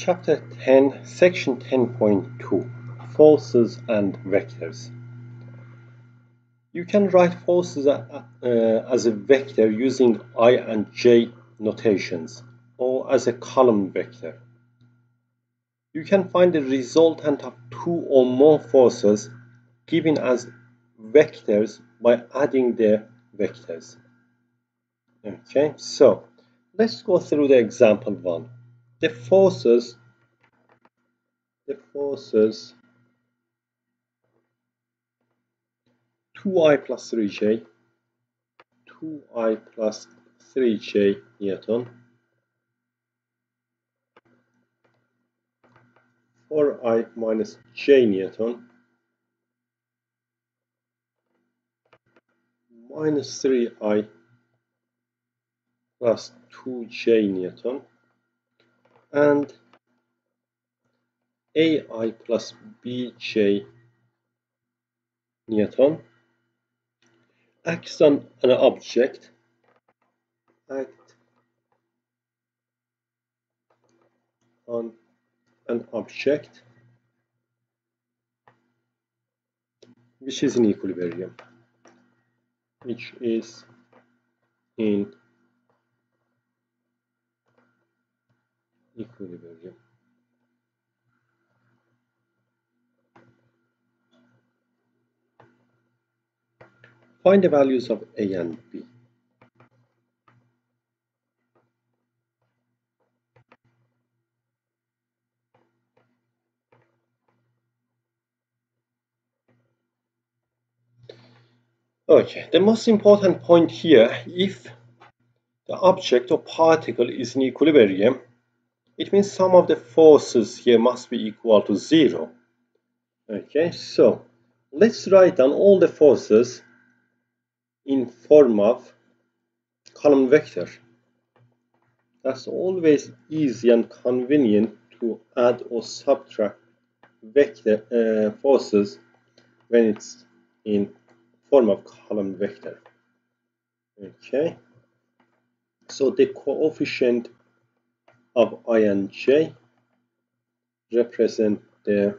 Chapter 10, Section 10.2 Forces and Vectors. You can write forces uh, as a vector using I and J notations or as a column vector. You can find the resultant of two or more forces given as vectors by adding the vectors. Okay, so let's go through the example one the forces the forces 2i plus 3j 2i plus 3j newton 4i minus j newton minus 3i plus 2j newton and AI plus BJ Newton. Acts on an object. Act on an object which is in equilibrium which is in equilibrium. Find the values of A and B. Okay, the most important point here, if the object or particle is in equilibrium, it means sum of the forces here must be equal to zero. Okay so let's write down all the forces in form of column vector that's always easy and convenient to add or subtract vector uh, forces when it's in form of column vector. Okay so the coefficient of i and j represent the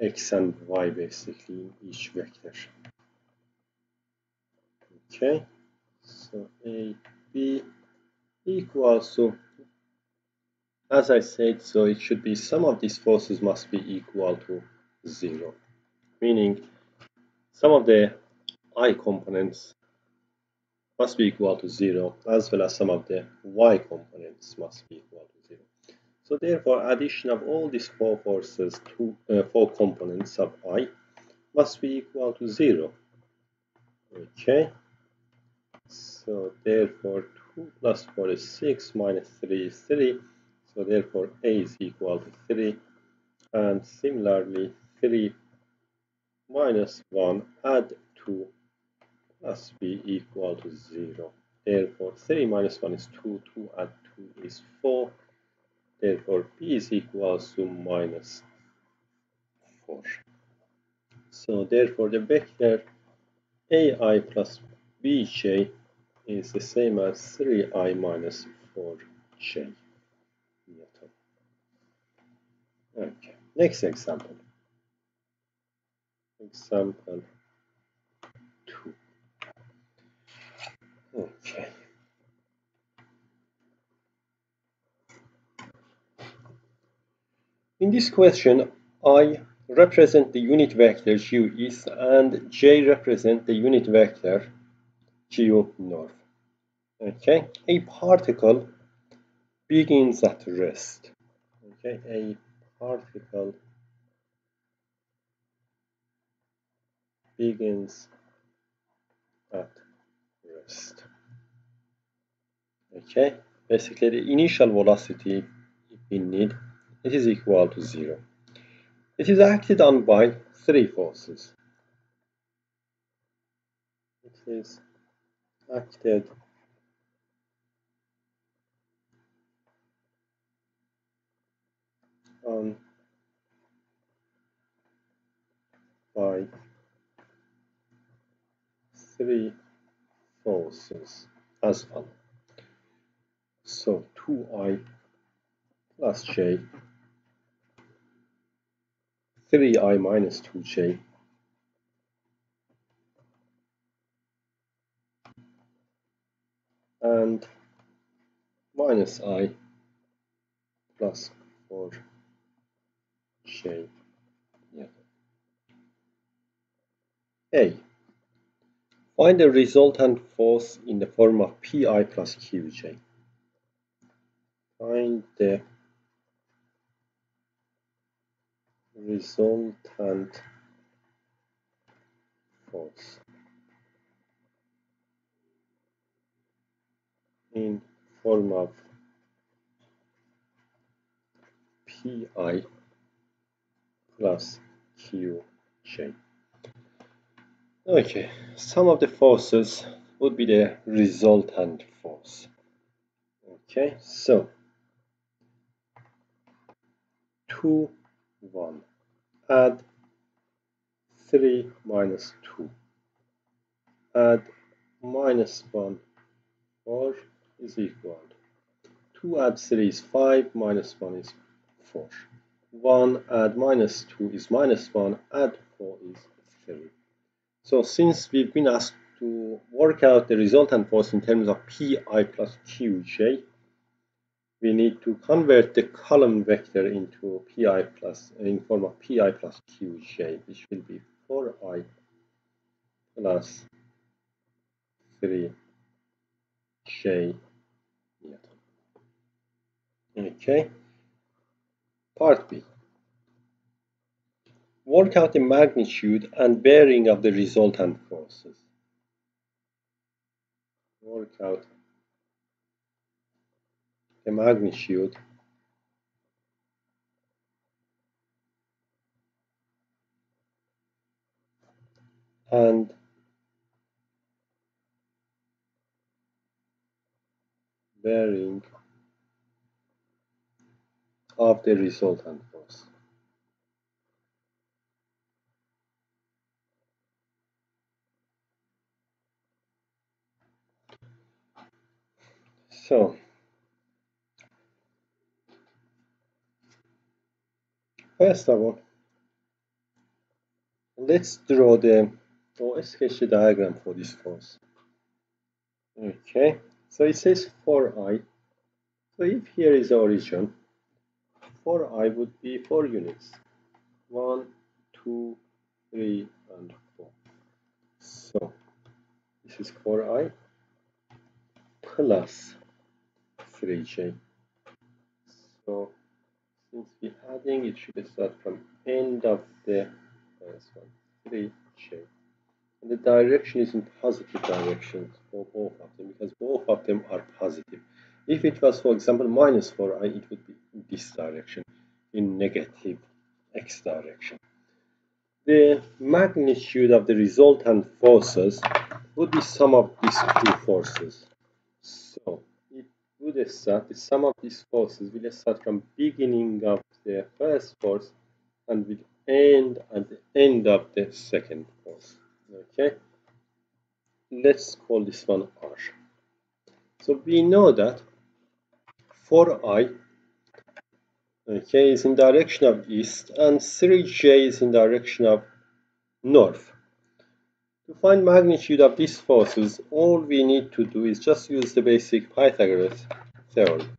x and y basically in each vector. Okay, so a b equals to as I said, so it should be sum of these forces must be equal to zero, meaning sum of the i components must be equal to 0 as well as sum of the y components must be equal to 0. So therefore addition of all these four forces to uh, four components of i must be equal to 0. Okay. So therefore 2 plus 4 is 6 minus 3 is 3. So therefore a is equal to 3 and similarly 3 minus 1 add 2 must be equal to 0. Therefore, 3 minus 1 is 2, 2 add 2 is 4. Therefore, p is equal to minus 4. So, therefore, the vector ai plus bj is the same as 3i minus 4j. Okay, next example. Example In this question, I represent the unit vector GU east and J represent the unit vector GU north. Okay, a particle begins at rest. Okay, a particle begins at rest. Okay, basically the initial velocity we need it is equal to zero. It is acted on by three forces. It is acted on by three forces as follows. So 2i plus j 3i minus 2j and minus i plus 4j yeah. A. Find the resultant force in the form of Pi plus Qj. Find the resultant force in form of pi plus qj. Okay, sum of the forces would be the resultant force. Okay, so 2, 1 add 3 minus 2 add minus 1 4 is equal. 2 add 3 is 5 minus 1 is 4 1 add minus 2 is minus 1 add 4 is 3 so since we've been asked to work out the resultant force in terms of pi plus qj we need to convert the column vector into pi plus uh, in form of pi plus qj, which will be 4i plus 3j newton. Okay. Part B. Work out the magnitude and bearing of the resultant forces. Work out the magnitude and bearing of the resultant force. So, First of all, let's draw the or sketch the diagram for this force. Okay, so it says 4i. So if here is the origin, 4i would be 4 units. 1, 2, 3, and 4. So this is 4i plus 3j. So since we're adding it should start from end of the uh, one 3 shape. And the direction is in positive direction for both of them because both of them are positive. If it was for example minus 4i it would be in this direction in negative x direction. The magnitude of the resultant forces would be sum of these two forces would start, sum of these forces will start from beginning of the first force and will end at the end of the second force. Okay, let's call this one R. So we know that 4i okay, is in direction of east and 3j is in direction of north. To find magnitude of these forces, all we need to do is just use the basic Pythagoras theorem.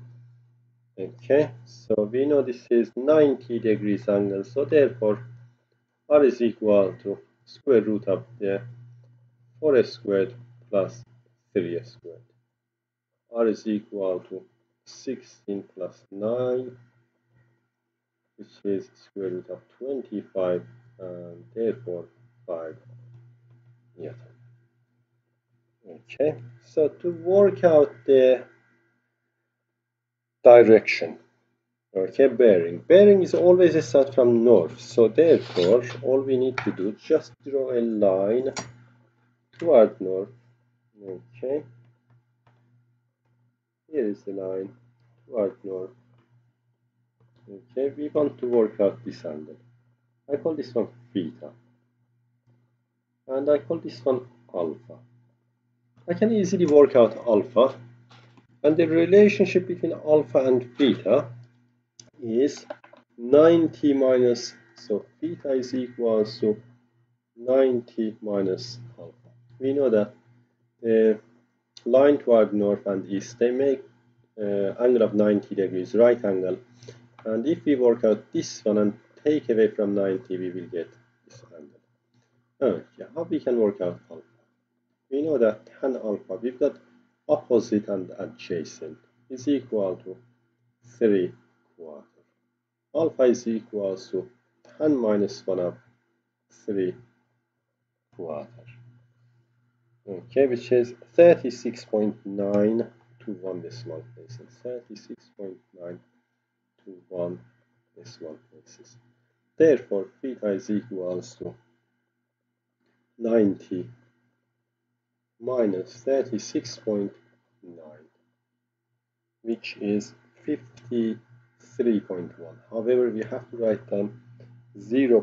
Okay, so we know this is 90 degrees angle, so therefore r is equal to square root of the 4s squared plus 3s squared. r is equal to 16 plus 9, which is square root of 25, and therefore 5 Newton. Okay, so to work out the direction, okay, bearing. Bearing is always a start from north, so therefore all we need to do just draw a line toward north. Okay, here is the line toward north. Okay, we want to work out this angle. I call this one theta and I call this one alpha. I can easily work out alpha and the relationship between alpha and beta is 90 minus, so theta is equals to 90 minus alpha. We know that the line toward north and east, they make uh, angle of 90 degrees, right angle. And if we work out this one and take away from 90, we will get this angle. Okay, how we can work out alpha? We know that tan alpha, we've got opposite and adjacent is equal to 3 quarter. Alpha is equal to tan minus 1 of 3 quarter. Okay, which is 36.9 to 1 decimal places. 36.9 to 1 decimal places. Therefore, theta is equals to 90 minus 36.9 which is 53.1 however we have to write down 0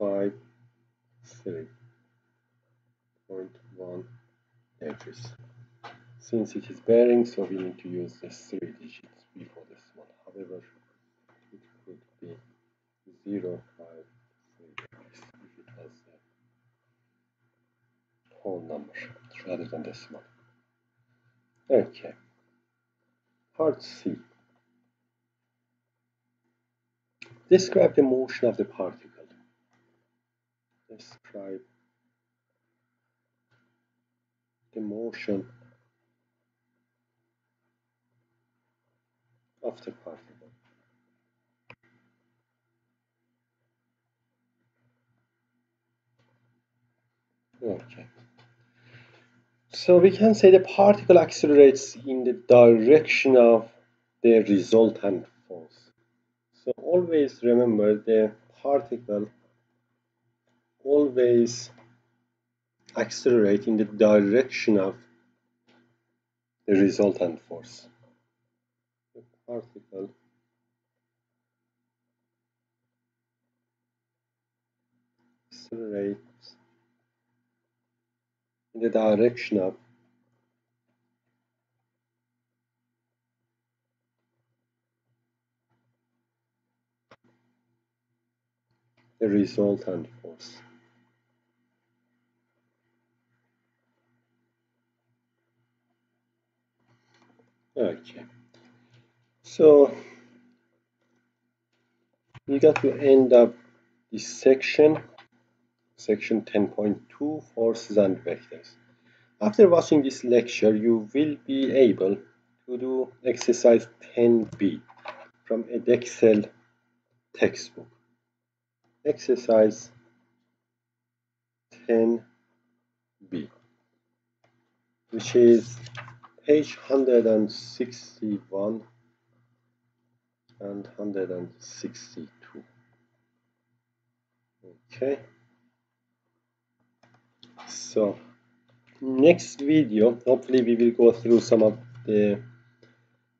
0.53.1 degrees since it is bearing so we need to use the three digits before this one. However it could be 0 whole number rather than decimal. Okay. Part C. Describe the motion of the particle. Describe the motion of the particle. Okay. So we can say the particle accelerates in the direction of the resultant force. So always remember the particle always accelerate in the direction of the resultant force. The particle accelerates in the direction of the resultant force. Okay, so we got to end up this section section 10.2 forces and vectors. After watching this lecture, you will be able to do exercise 10b from Edexcel textbook. Exercise 10b, which is page 161 and 162. Okay so next video hopefully we will go through some of the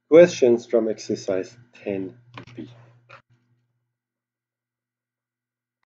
questions from exercise 10